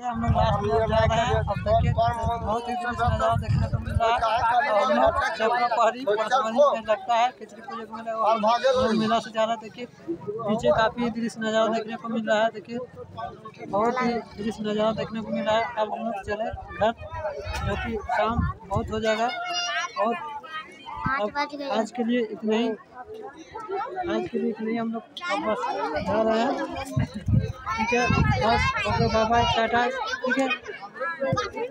हम लोग लास्ट में जा रहे हैं अब देखिए बहुत ही दृश्य नज़ारा देखने को मिल रहा है। और हम लोग पहरी परसमनी में लगता है खिचड़ी पूजा के मेला और मेला से जा रहा है देखिए पीछे काफ़ी दृश्य नज़ारा देखने को मिल रहा है देखिए बहुत ही दृश्य नज़ारा देखने को मिल रहा है। अब हम लोग चले घर जो कि शाम बहुत हो जाएगा। और आज के लिए इतना ही आज के लिए इतना ही हम लोग बस जा रहे हैं। ठीक है बस ओके बाय बाय टाटा ठीक है